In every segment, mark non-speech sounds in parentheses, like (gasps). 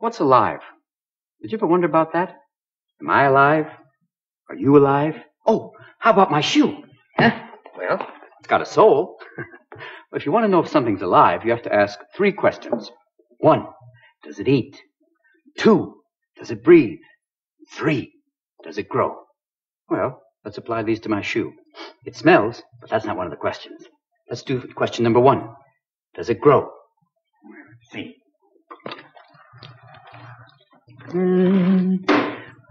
What's alive? Did you ever wonder about that? Am I alive? Are you alive? Oh, how about my shoe? Huh? Well, it's got a soul. (laughs) but if you want to know if something's alive, you have to ask three questions. One, does it eat? Two, does it breathe? Three, does it grow? Well, let's apply these to my shoe. It smells, but that's not one of the questions. Let's do question number one. Does it grow? Let's see. Mm-hmm.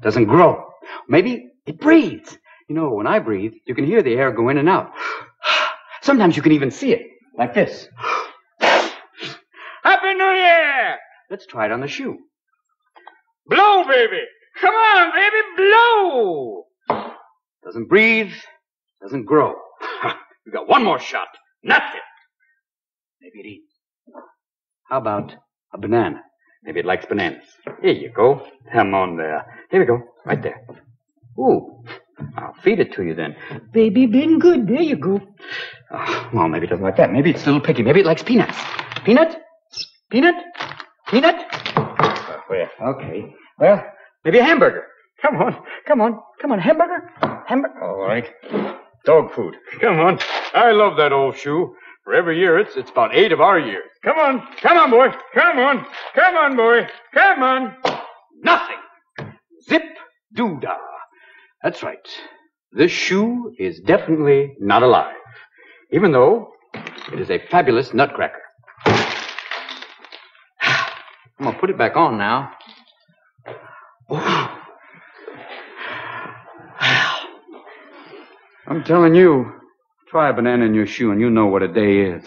Doesn't grow. Maybe it breathes. You know, when I breathe, you can hear the air go in and out. (sighs) Sometimes you can even see it, like this. (gasps) Happy New Year! Let's try it on the shoe. Blow, baby! Come on, baby, blow! Doesn't breathe, doesn't grow. (laughs) you got one more shot. That's it. Maybe it eats. How about a banana? Maybe it likes bananas. Here you go. Come on there. Here we go. Right there. Ooh. I'll feed it to you then. Baby been good. There you go. Oh, well, maybe it doesn't like that. Maybe it's a little picky. Maybe it likes peanuts. Peanut? Peanut? Peanut? Uh, well, okay. Well, maybe a hamburger. Come on. Come on. Come on. Hamburger? Hamburger? All right. Dog food. Come on. I love that old shoe. For every year, it's, it's about eight of our years. Come on. Come on, boy. Come on. Come on, boy. Come on. Nothing. Zip doodah. That's right. This shoe is definitely not alive, even though it is a fabulous nutcracker. (sighs) I'm gonna put it back on now. (sighs) (sighs) I'm telling you, try a banana in your shoe and you know what a day is.